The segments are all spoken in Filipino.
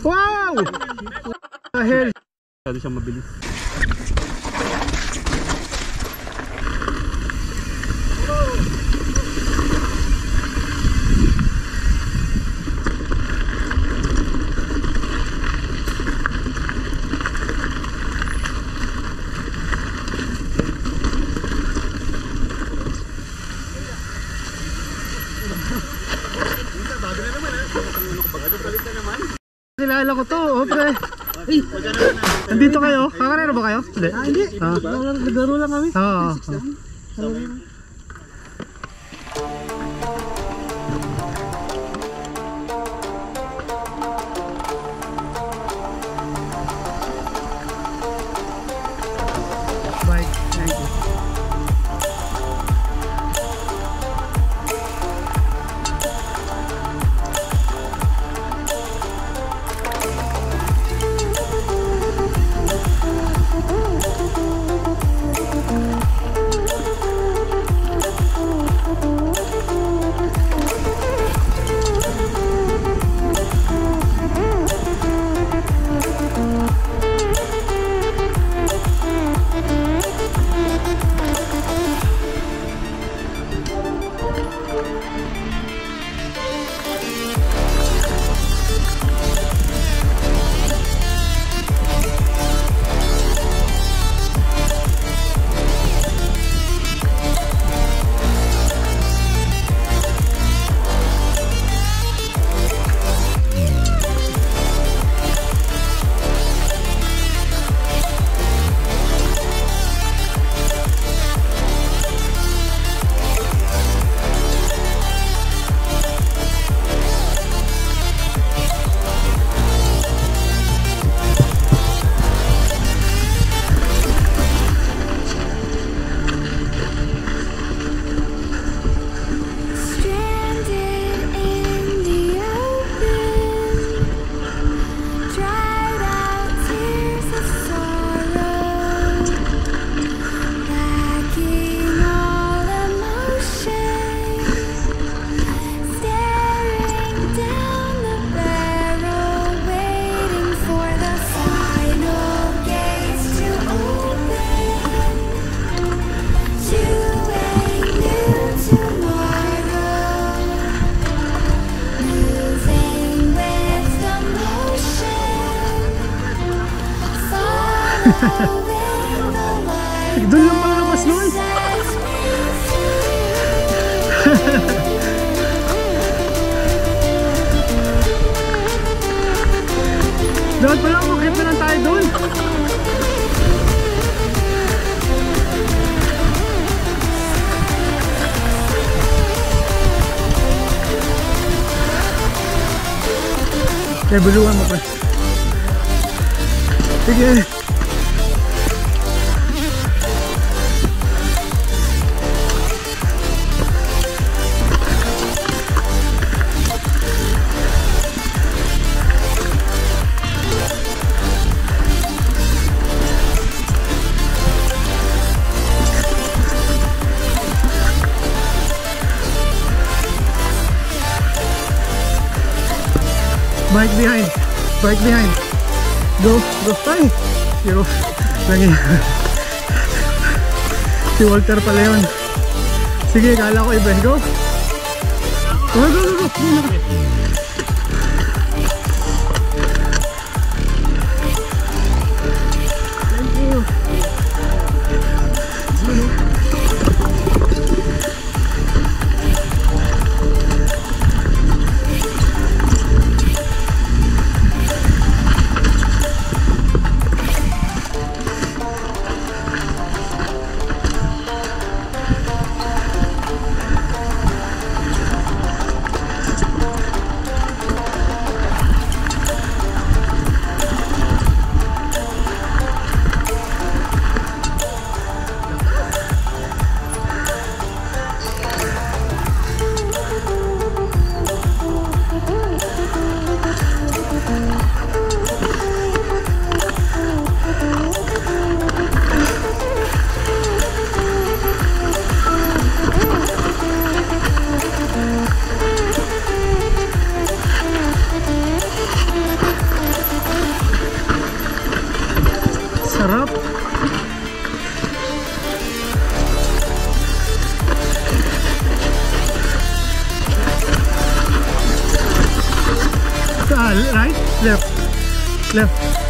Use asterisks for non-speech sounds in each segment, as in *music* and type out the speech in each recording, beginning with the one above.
Wow! Dahil. Masyado siyang mabilis. Kayo? Kakarero ba kayo? Hindi. Ah, hindi. Ah. Naglaro lang kami. Oo. Bye. *laughs* Doon lang palabas nun. *laughs* Dapat pala umakit na lang tayo doon. Eh, buluan mo pre. Sige. Bike behind. Bike behind. Go. Go. Ay! Zero. Lagi. *laughs* si Walter pala yun. Sige, kala ko iba. Go. Go, go, go, go. Right? Left. Left.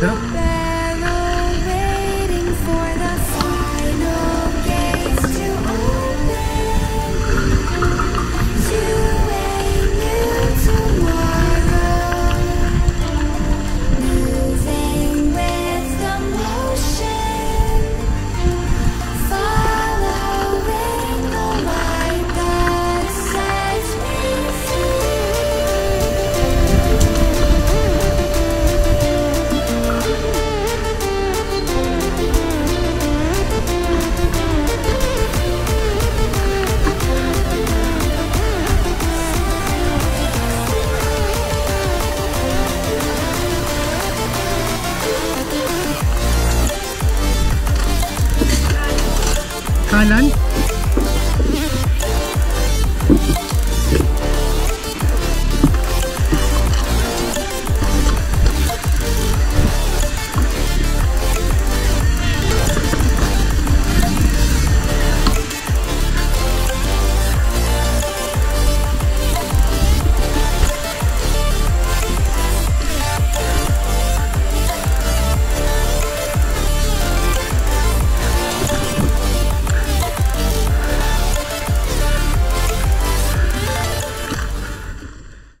pala Thailand.